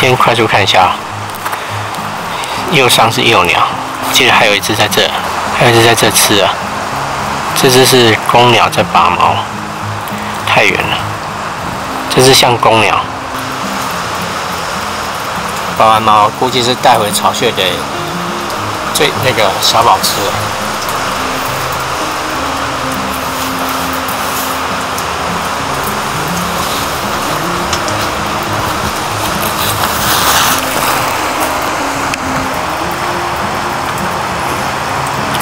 先快速看一下，右上是幼鸟，记得还有一只在这，还有一只在这吃啊。这只是公鸟在拔毛，太远了。这只像公鸟，拔完毛估计是带回巢穴给最那个小宝吃了。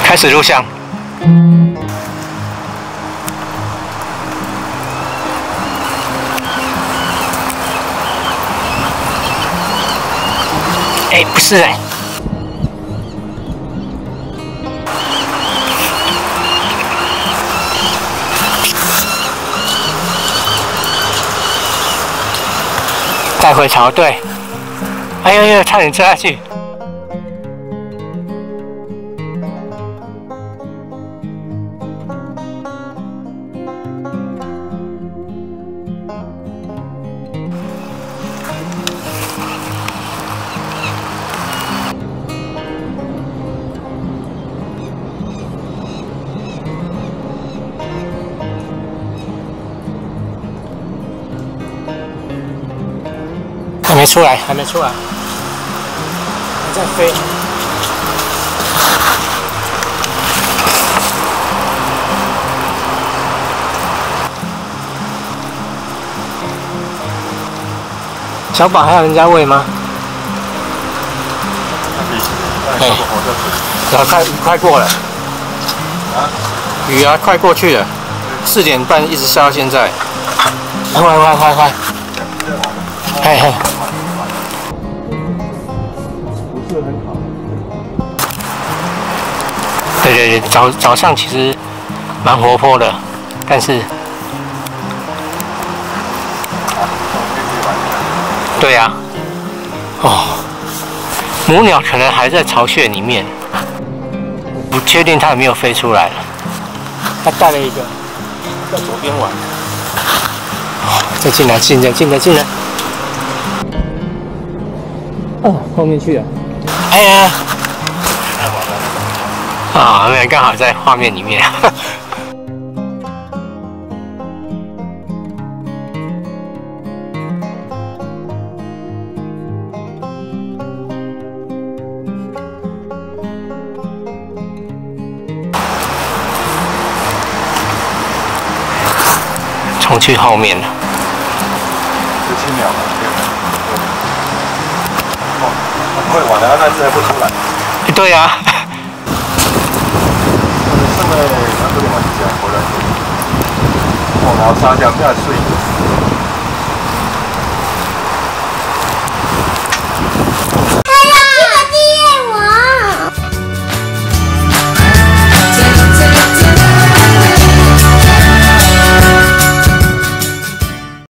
开始录像。哎，不是哎。带回巢对。哎呦呦，差点吃下去。没出来，还没出来，还在飞。小宝还要人家喂吗？哎，然后快快过了，雨啊快过去了，四点半一直下到现在，快快快快，嘿嘿。对早早上其实蛮活泼的，但是，对呀，哦，母鸟可能还在巢穴里面，不确定它有没有飞出来。它带了一个在左边玩，再进来，进来，进来，进来。哦，后面去了。哎呀！啊，没有，刚好在画面里面。冲去后面了。十七秒。哦，快完了，那只还不出来。对呀。上来两个点玩家回来，哦，然后沙酱比较水。